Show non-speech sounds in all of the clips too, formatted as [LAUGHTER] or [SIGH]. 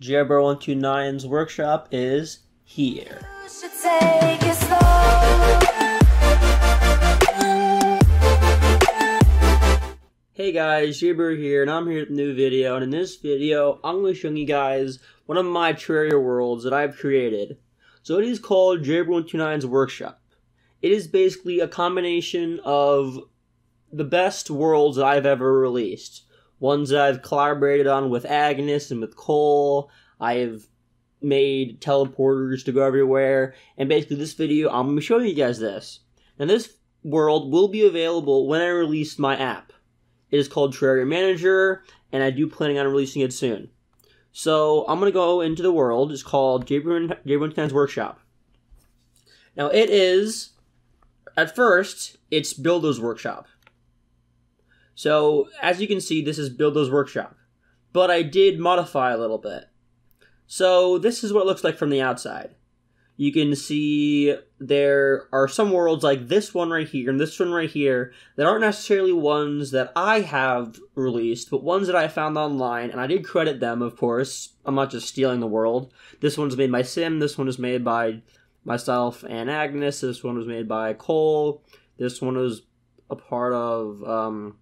Jbro129's workshop is here. Hey guys, Jibber here, and I'm here with a new video, and in this video, I'm going to show you guys one of my Terraria worlds that I've created. So it is called Jbro129's Workshop. It is basically a combination of the best worlds that I've ever released. Ones that I've collaborated on with Agnes and with Cole. I've made teleporters to go everywhere, and basically this video, I'm going to show you guys this. And this world will be available when I release my app. It is called Terraria Manager, and I do planning on releasing it soon. So I'm gonna go into the world. It's called Jbro129's Workshop. Now it is, at first, it's Builder's Workshop. So as you can see, this is Builder's Workshop, but I did modify a little bit. So this is what it looks like from the outside you can see there are some worlds like this one right here and this one right here that aren't necessarily ones that I have released, but ones that I found online, and I did credit them, of course. I'm not just stealing the world. This one's made by Sym, this one is made by myself and Agnes, this one was made by Cole, this one was a part of, um,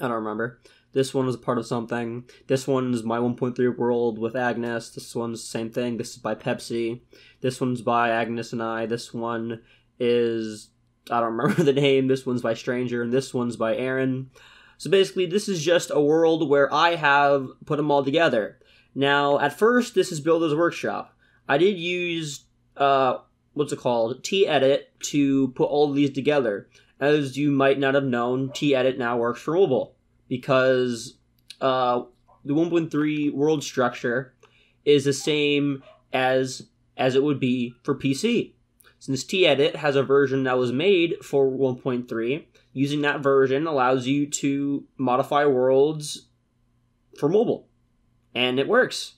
I don't remember. This one was a part of something. This one's my 1.3 world with Agnes. This one's the same thing. This is by Pepsi. This one's by Agnes and I. This one is I don't remember [LAUGHS] the name. This one's by Stranger, and this one's by Aaron. So basically, this is just a world where I have put them all together. Now, at first, this is Builder's Workshop. I did use uh, what's it called? T-Edit to put all of these together. As you might not have known, T-Edit now works for mobile because uh, the 1.3 world structure is the same as as it would be for PC. Since T-Edit has a version that was made for 1.3, using that version allows you to modify worlds for mobile. And it works.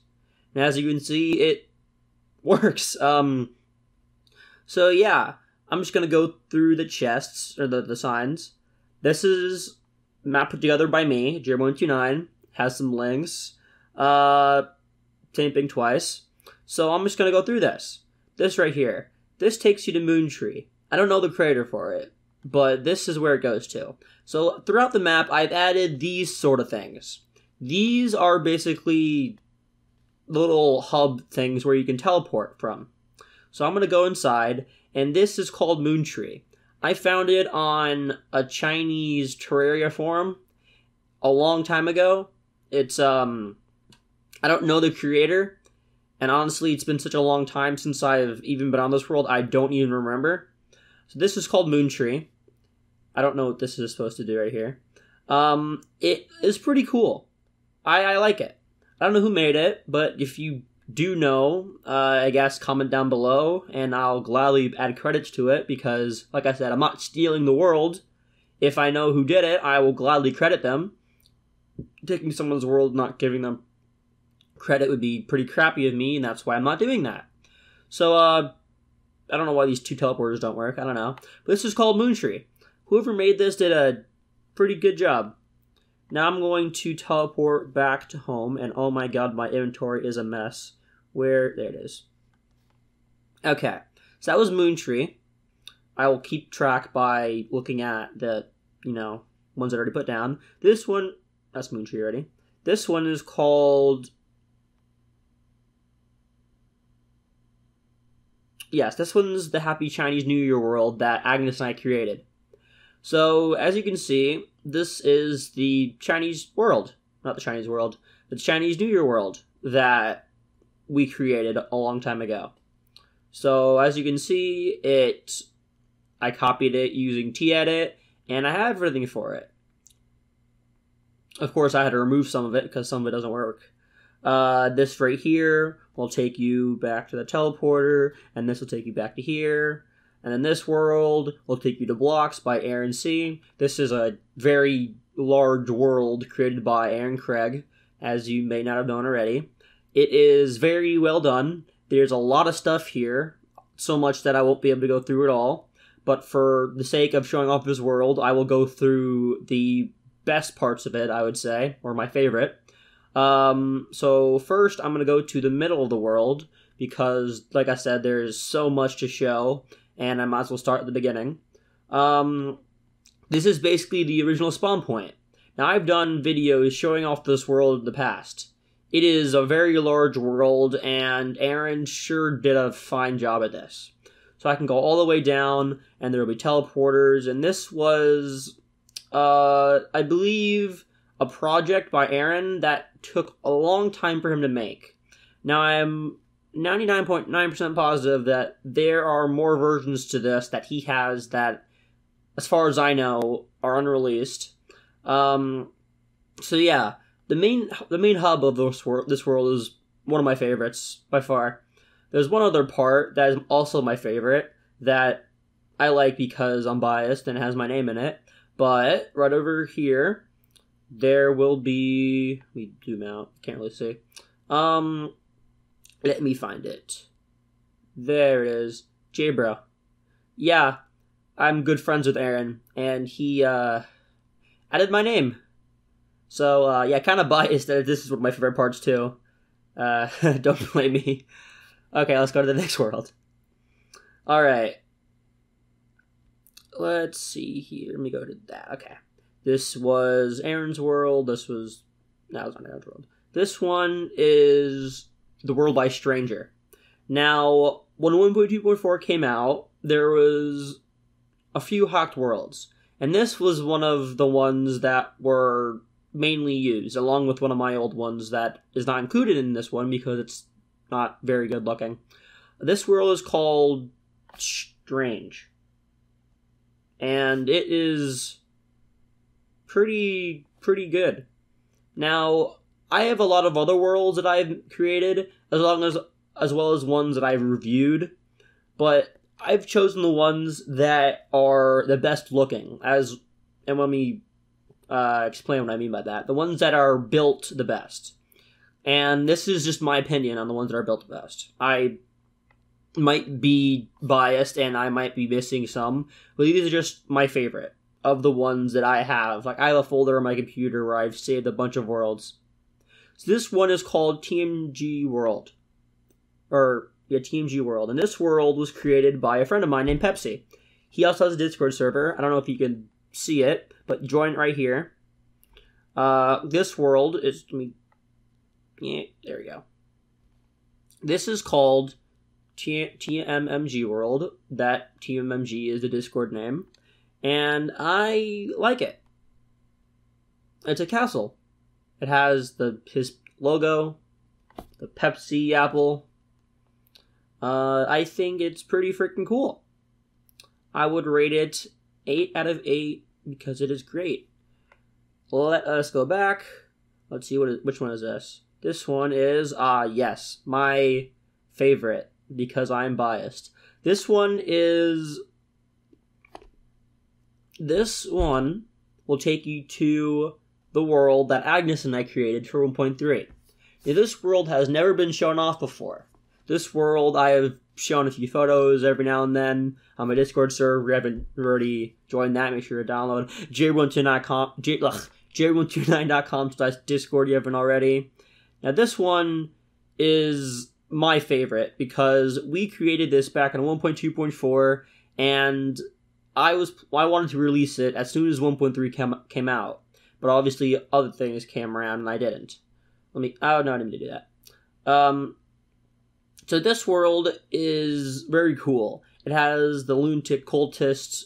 And as you can see, it [LAUGHS] works. Um, so yeah, I'm just gonna go through the chests, or the, the signs. This is map put together by me, Jbro129, has some links. Uh, same twice. So I'm just gonna go through this. This right here. This takes you to Moontree. I don't know the creator for it, but this is where it goes to. So throughout the map, I've added these sort of things. These are basically little hub things where you can teleport from. So I'm gonna go inside, and this is called Moon Tree. I found it on a Chinese Terraria forum a long time ago. It's um I don't know the creator, and honestly, it's been such a long time since I've even been on this world, I don't even remember. So this is called Moon Tree. I don't know what this is supposed to do right here. Um, it is pretty cool. I, I like it. I don't know who made it, but if you do know, uh, I guess comment down below, and I'll gladly add credits to it because, like I said, I'm not stealing the world. If I know who did it, I will gladly credit them. Taking someone's world, not giving them credit would be pretty crappy of me, and that's why I'm not doing that. So, uh, I don't know why these two teleporters don't work. I don't know. But this is called Moontree. Whoever made this did a pretty good job. Now I'm going to teleport back to home, and oh my god, my inventory is a mess where there it is. Okay, so that was Moon Tree. I will keep track by looking at the, you know, ones I already put down. This one, that's Moon Tree already. This one is called. Yes, this one's the Happy Chinese New Year world that Agnes and I created. So, as you can see, this is the Chinese world. Not the Chinese world, but the Chinese New Year world that we created a long time ago. So as you can see, it I copied it using T-Edit, and I have everything for it. Of course, I had to remove some of it because some of it doesn't work. Uh, this right here will take you back to the teleporter, and this will take you back to here. And then this world will take you to Blocks by Aaron C. This is a very large world created by Aaron Craig, as you may not have known already. It is very well done. There's a lot of stuff here, so much that I won't be able to go through it all. But for the sake of showing off his world, I will go through the best parts of it, I would say, or my favorite. Um, so first, I'm gonna go to the middle of the world because, like I said, there's so much to show, and I might as well start at the beginning. Um, this is basically the original spawn point. Now, I've done videos showing off this world in the past. It is a very large world, and Aaron sure did a fine job at this. So I can go all the way down, and there will be teleporters, and this was, uh, I believe, a project by Aaron that took a long time for him to make. Now, I'm 99.9% positive that there are more versions to this that he has that, as far as I know, are unreleased. Um, so yeah, the main the main hub of this world this world is one of my favorites by far. There's one other part that is also my favorite that I like because I'm biased and it has my name in it. But right over here, there will be. Let me zoom out. Can't really see. Um, let me find it. There it is. Jbro. Yeah, I'm good friends with Aaron, and he uh, added my name. So uh, yeah, kind of biased that this is one of my favorite parts too. Uh, [LAUGHS] don't blame me. Okay, let's go to the [LAUGHS] next world. All right. Let's see here. Let me go to that. Okay. This was Aaron's world. This was that was on Aaron's world. This one is the World by Stranger. Now, when 1.2.4 came out, there was a few hacked worlds, and this was one of the ones that were mainly used, along with one of my old ones that is not included in this one because it's not very good looking. This world is called Strange, and it is pretty pretty good. Now, I have a lot of other worlds that I've created, as long as as well as ones that I've reviewed, but I've chosen the ones that are the best looking. As and let me uh, explain what I mean by that. The ones that are built the best, and this is just my opinion on the ones that are built the best. I might be biased and I might be missing some, but these are just my favorite of the ones that I have. Like I have a folder on my computer where I've saved a bunch of worlds so this one is called TMG World. Or, yeah, TMG World. And this world was created by a friend of mine named Pepsi. He also has a Discord server. I don't know if you can see it, but join it right here. Uh, this world is, let me, yeah, there we go. This is called T- TMMG World. That TMMG is the Discord name. And I like it. It's a castle. It has the his logo, the Pepsi apple. Uh, I think it's pretty freaking cool. I would rate it 8 out of 8 because it is great. Let us go back. Let's see what is, which one is this. This one is ah uh, yes, my favorite because I'm biased. This one is this one will take you to the world that Agnes and I created for 1.3. Now, this world has never been shown off before. This world, I have shown a few photos every now and then on my Discord server. If you haven't already joined that, make sure to download j129.com, j, j129.com slash Discord you haven't already. Now, this one is my favorite because we created this back in 1.2.4 and I was I wanted to release it as soon as 1.3 came, came out but obviously other things came around and I didn't. Let me. Oh I didn't do that. Um. So this world is very cool. It has the lunatic cultists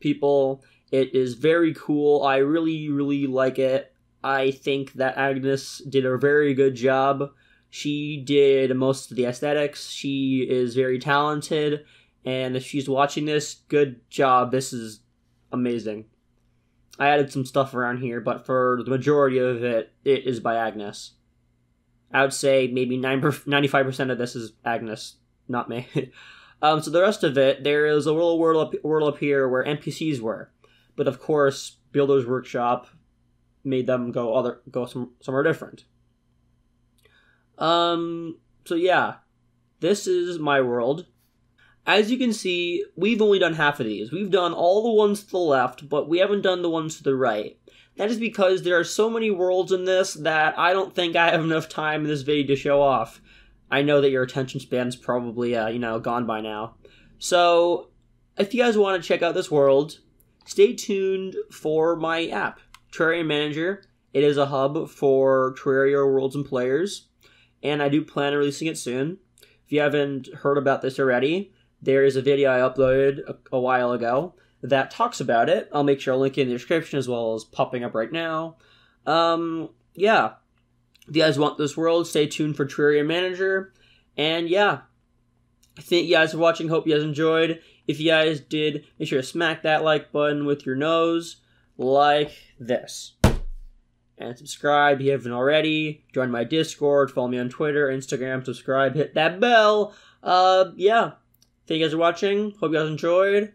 people. It is very cool. I really, really like it. I think that Agnes did a very good job. She did most of the aesthetics. She is very talented. And if she's watching this, good job. This is amazing. I added some stuff around here, but for the majority of it, it is by Agnes. I would say maybe 95% of this is Agnes, not me. [LAUGHS] um, so the rest of it, there is a little world up, world up here where NPCs were. But of course, Builder's Workshop made them go other go some, somewhere different. Um, so yeah, this is my world. As you can see, we've only done half of these. We've done all the ones to the left, but we haven't done the ones to the right. That is because there are so many worlds in this that I don't think I have enough time in this video to show off. I know that your attention span's probably, uh, you know, gone by now. So, if you guys want to check out this world, stay tuned for my app, Terraria Manager. It is a hub for Terraria worlds and players, and I do plan on releasing it soon. If you haven't heard about this already, there is a video I uploaded a, a while ago that talks about it. I'll make sure I'll link it in the description as well as popping up right now. Um, yeah. If you guys want this world, stay tuned for Terraria Manager. And yeah, thank you guys for watching. Hope you guys enjoyed. If you guys did, make sure to smack that like button with your nose like this. And subscribe if you haven't already. Join my Discord, follow me on Twitter, Instagram, subscribe, hit that bell. Uh, yeah. Thank you guys for watching. Hope you guys enjoyed.